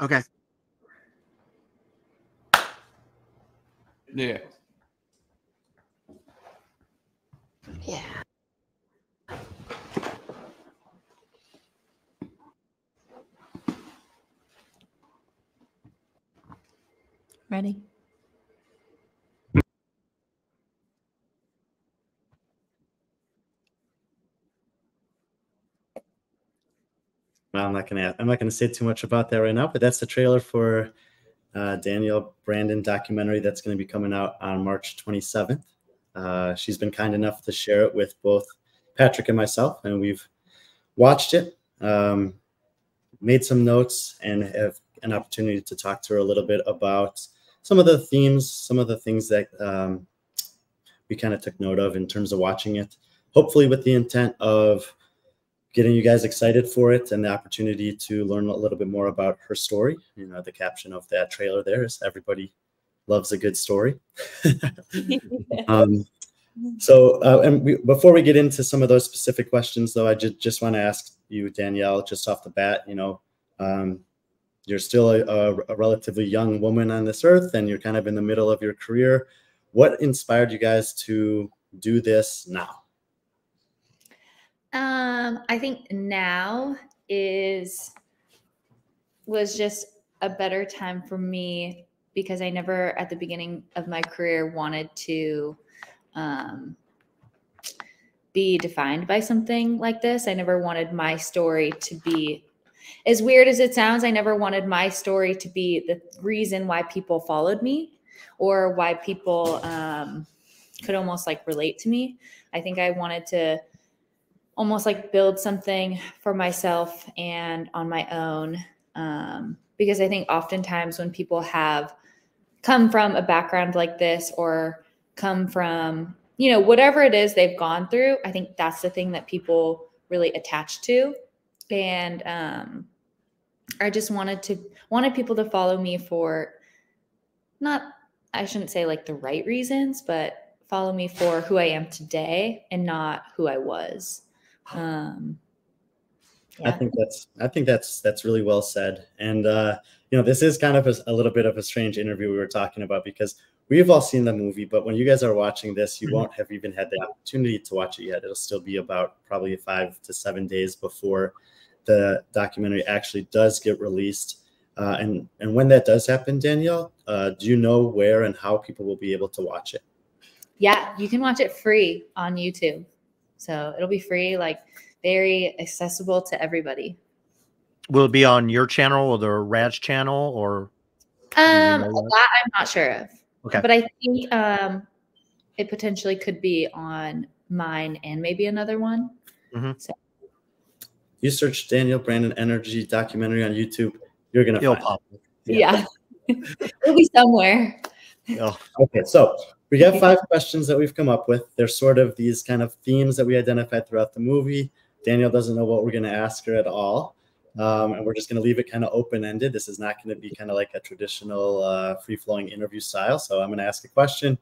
Okay. Yeah. Yeah. Ready? I'm not gonna I'm not gonna say too much about that right now, but that's the trailer for uh, Danielle Brandon documentary that's going to be coming out on March 27th. Uh, she's been kind enough to share it with both Patrick and myself, and we've watched it, um, made some notes, and have an opportunity to talk to her a little bit about some of the themes, some of the things that um, we kind of took note of in terms of watching it. Hopefully, with the intent of getting you guys excited for it and the opportunity to learn a little bit more about her story. You know, the caption of that trailer there is everybody loves a good story. um, so, uh, and we, before we get into some of those specific questions, though, I ju- just want to ask you, Danielle, just off the bat, you know, um, you're still a, a, a relatively young woman on this earth and you're kind of in the middle of your career. What inspired you guys to do this now? Um, I think now is was just a better time for me because I never at the beginning of my career wanted to um, be defined by something like this. I never wanted my story to be as weird as it sounds. I never wanted my story to be the reason why people followed me or why people um, could almost like relate to me. I think I wanted to almost like build something for myself and on my own. Um, because I think oftentimes when people have come from a background like this or come from, you know, whatever it is they've gone through, I think that's the thing that people really attach to. And um, I just wanted to wanted people to follow me for not I shouldn't say like the right reasons, but follow me for who I am today and not who I was. Um, yeah. I think that's I think that's that's really well said. And uh, you know, this is kind of a, a, little bit of a strange interview we were talking about because we've all seen the movie, but when you guys are watching this, you mm-hmm. won't have even had the opportunity to watch it yet. It'll still be about probably five to seven days before the documentary actually does get released. Uh, and and when that does happen, Danielle, uh, do you know where and how people will be able to watch it? Yeah, you can watch it free on YouTube. So it'll be free, like very accessible to everybody. Will it be on your channel or the R.A.D channel or? Um, you know that I'm not sure of. Okay. But I think um, it potentially could be on mine and maybe another one. Mm-hmm. So. You search Danielle Brandon Energy documentary on YouTube, you're gonna It'll pop. Yeah, yeah. it'll be somewhere. Oh. Okay, so we have five questions that we've come up with. They're sort of these kind of themes that we identified throughout the movie. Danielle doesn't know what we're going to ask her at all. Um, and we're just going to leave it kind of open ended. This is not going to be kind of like a traditional uh, free flowing interview style. So I'm going to ask a question.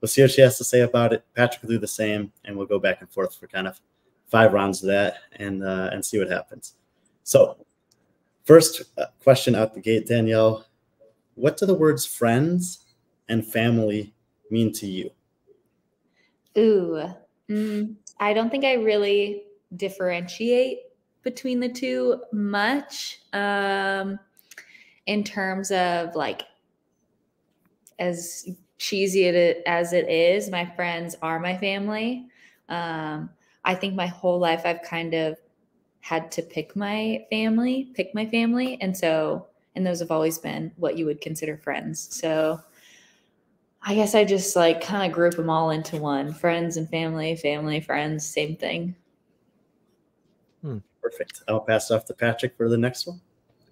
We'll see what she has to say about it. Patrick will do the same, and we'll go back and forth for kind of five rounds of that and uh, and see what happens. So, first uh, question out the gate, Danielle. What do the words friends and family mean to you? Ooh, mm, I don't think I really differentiate between the two much um, in terms of like as cheesy as it is my friends are my family um, i think my whole life i've kind of had to pick my family pick my family and so and those have always been what you would consider friends so I guess I just like kind of group them all into one friends and family, family, friends, same thing. Hmm. Perfect. I'll pass off to Patrick for the next one.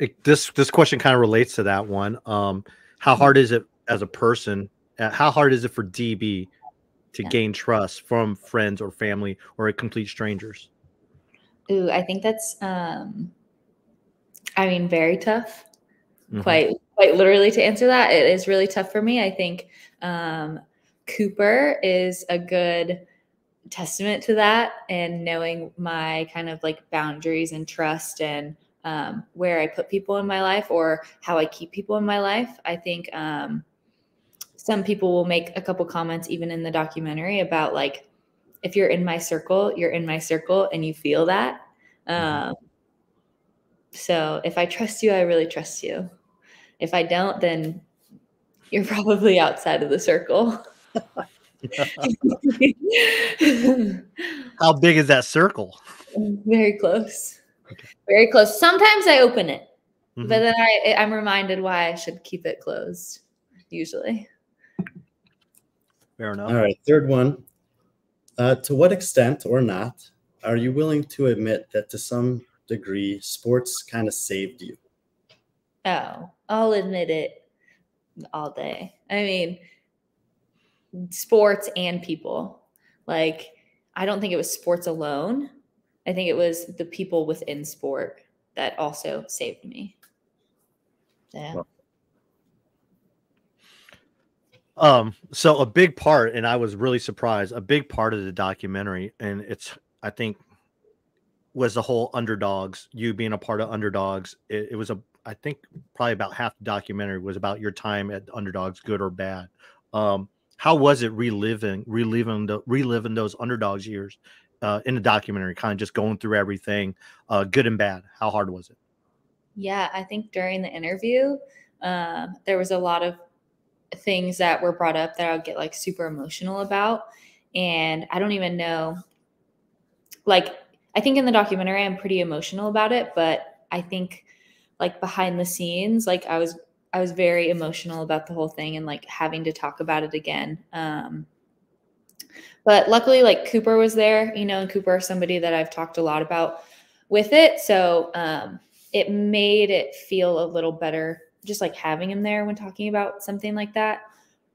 It, this this question kind of relates to that one. Um, how hard is it as a person? Uh, how hard is it for DB to yeah. gain trust from friends or family or complete strangers? Ooh, I think that's um, I mean, very tough. Mm-hmm. Quite quite literally to answer that, it is really tough for me. I think um, Cooper is a good testament to that and knowing my kind of like boundaries and trust and um, where I put people in my life or how I keep people in my life. I think um, some people will make a couple comments even in the documentary about like if you're in my circle, you're in my circle and you feel that. Mm-hmm. Um, so if I trust you, I really trust you. If I don't, then you're probably outside of the circle. How big is that circle? Very close. Okay. Very close. Sometimes I open it, mm-hmm. but then I, I'm reminded why I should keep it closed, usually. Fair enough. All right. Third one. Uh, to what extent or not are you willing to admit that to some degree sports kind of saved you? Oh, I'll admit it all day. I mean, sports and people. Like, I don't think it was sports alone. I think it was the people within sport that also saved me. Yeah. Um, so a big part, and I was really surprised, a big part of the documentary, and it's I think was the whole underdogs, you being a part of underdogs. It, it was a I think probably about half the documentary was about your time at underdogs, good or bad. Um, how was it reliving, reliving, the, reliving those underdogs years uh, in the documentary? Kind of just going through everything, uh, good and bad. How hard was it? Yeah, I think during the interview, um, there was a lot of things that were brought up that I'll get like super emotional about, and I don't even know. Like, I think in the documentary, I'm pretty emotional about it, but I think like behind the scenes, like I was I was very emotional about the whole thing and like having to talk about it again. Um, but luckily, like Cooper was there, you know, and Cooper is somebody that I've talked a lot about with it. So um, it made it feel a little better just like having him there when talking about something like that.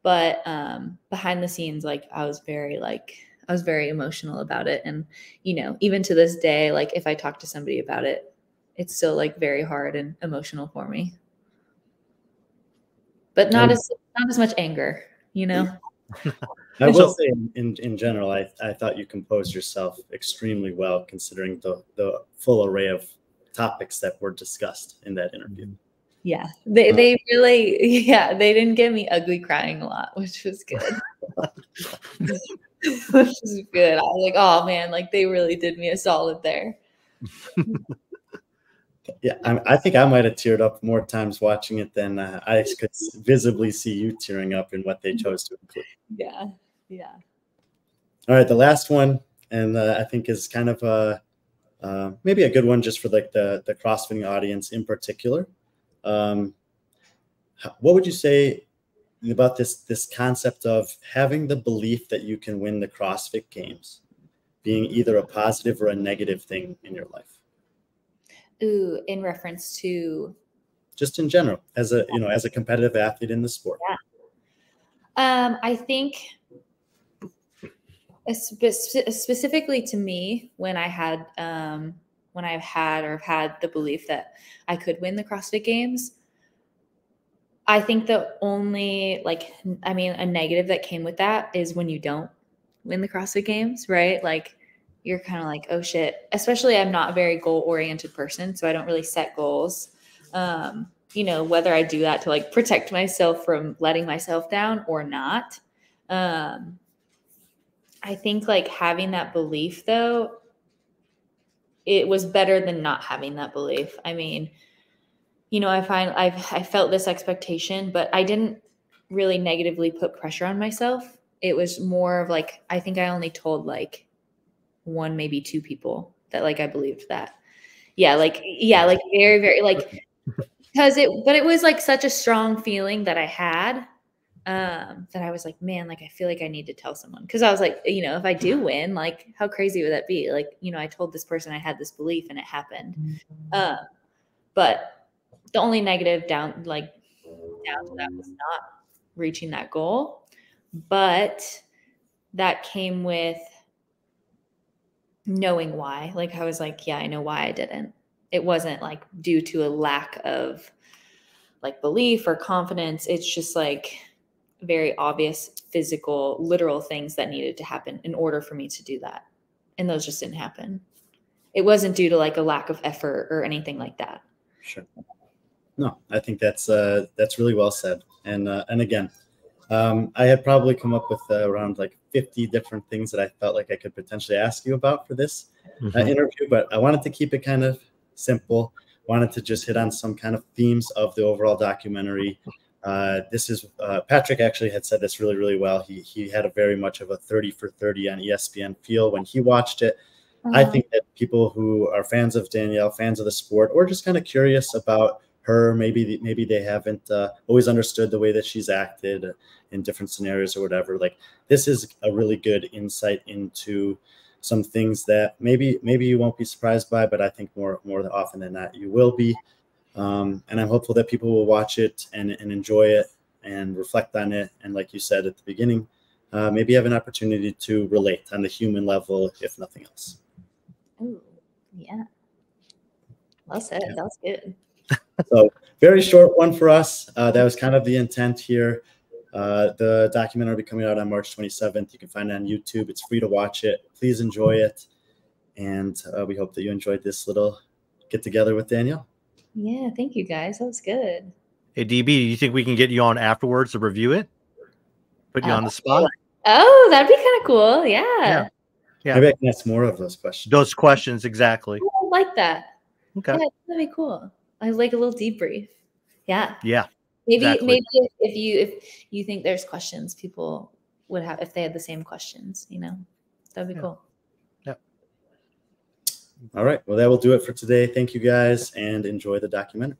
But um, behind the scenes, like I was very like, I was very emotional about it. And, you know, even to this day, like if I talk to somebody about it, it's still like very hard and emotional for me but not as not as much anger, you know. I will say, in, in general, I, I thought you composed yourself extremely well, considering the the full array of topics that were discussed in that interview. Mm-hmm. Yeah, they uh, they really yeah they didn't get me ugly crying a lot, which was good. which was good. I was like, oh man, like they really did me a solid there. Yeah, I, I, think I might have teared up more times watching it than uh, I could visibly see you tearing up in what they chose to include. Yeah, yeah. All right, the last one, and uh, I think is kind of a uh, maybe a good one just for like the the CrossFitting audience in particular. Um, what would you say about this this concept of having the belief that you can win the CrossFit Games being either a positive or a negative thing in your life? Ooh, in reference to just in general, as a you know, as a competitive athlete in the sport. Yeah. Um, I think spe- specifically to me, when I had um, when I've had or have had the belief that I could win the CrossFit Games, I think the only like I mean a negative that came with that is when you don't win the CrossFit Games, right? Like you're kind of like, oh shit. Especially, I'm not a very goal oriented person, so I don't really set goals. Um, you know, whether I do that to like protect myself from letting myself down or not. Um, I think like having that belief though, it was better than not having that belief. I mean, you know, I find I've I felt this expectation, but I didn't really negatively put pressure on myself. It was more of like I think I only told like one, maybe two people that like I believed that. Yeah, like yeah, like very, very like because it but it was like such a strong feeling that I had um that I was like, man, like I feel like I need to tell someone. Because I was like, you know, if I do win, like how crazy would that be? Like, you know, I told this person I had this belief and it happened. Mm-hmm. Uh, but the only negative down like down to that was not reaching that goal. But that came with knowing why. Like I was like, yeah, I know why I didn't. It wasn't like due to a lack of like belief or confidence. It's just like very obvious physical, literal things that needed to happen in order for me to do that. And those just didn't happen. It wasn't due to like a lack of effort or anything like that. Sure. No, I think that's uh, that's really well said. And uh, and again, um, I had probably come up with uh, around like 50 different things that I felt like I could potentially ask you about for this uh, Mhm. interview, but I wanted to keep it kind of simple. Wanted to just hit on some kind of themes of the overall documentary. Uh, this is uh, Patrick actually had said this really, really well. He he had a very much of a 30 for 30 on ESPN feel when he watched it. I Uh, think that people who are fans of Danielle, fans of the sport, or just kind of curious about her, maybe maybe they haven't uh, always understood the way that she's acted in different scenarios or whatever. Like this is a really good insight into some things that maybe maybe you won't be surprised by, but I think more more often than not you will be. Um, and I'm hopeful that people will watch it and, and enjoy it and reflect on it. And like you said at the beginning, uh, maybe have an opportunity to relate on the human level, if nothing else. Ooh, yeah. Well said. Yeah. That was good. So very short one for us. Uh, that was kind of the intent here. Uh, the documentary will be coming out on March 27th. You can find it on YouTube. It's free to watch it. Please enjoy it. And uh, we hope that you enjoyed this little get together with Danielle. Yeah. Thank you guys. That was good. Hey DB, do you think we can get you on afterwards to review it? Put you on Uh, the spot. Oh, that'd be kind of cool. Yeah. Yeah. Yeah. Maybe I can ask more of those questions. Those questions exactly. I like that. Okay. Yeah, that'd be cool. I like a little debrief. Yeah. Yeah. Maybe Exactly. maybe if, if you if you think there's questions people would have if they had the same questions, you know, that'd be cool. Yeah. All right. Well, that will do it for today. Thank you guys and enjoy the documentary.